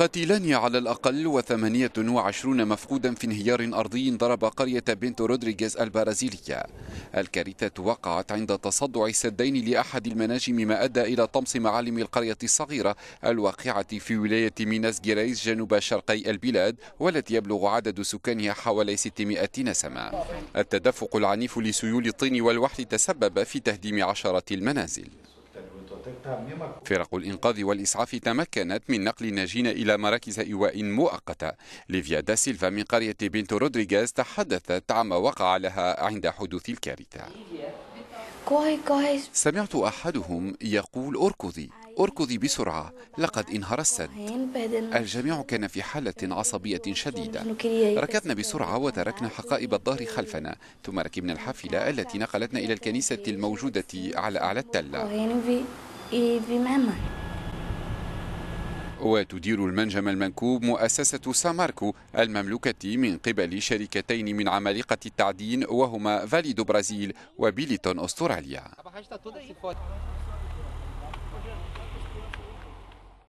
قتيلان على الأقل وثمانية وعشرون مفقودا في انهيار أرضي ضرب قرية بنتو رودريغيز البرازيلية. الكارثة وقعت عند تصدع سدين لأحد المناجم ما أدى إلى طمس معالم القرية الصغيرة الواقعة في ولاية ميناس جيريز جنوب شرقي البلاد والتي يبلغ عدد سكانها حوالي 600 نسمة. التدفق العنيف لسيول الطين والوحل تسبب في تهديم عشرات المنازل. فرق الإنقاذ والإسعاف تمكنت من نقل الناجين إلى مراكز إيواء مؤقتة. ليفيا دا سيلفا من قرية بنتو رودريغاز تحدثت عما وقع لها عند حدوث الكارثة. سمعت أحدهم يقول أركضي أركضي بسرعة لقد انهار السد. الجميع كان في حالة عصبية شديدة. ركضنا بسرعة وتركنا حقائب الظهر خلفنا ثم ركبنا الحافلة التي نقلتنا إلى الكنيسة الموجودة على أعلى التلة. وتدير المنجم المنكوب مؤسسة ساماركو المملوكة من قبل شركتين من عمالقة التعدين وهما فاليدو برازيل وبيليتون أستراليا.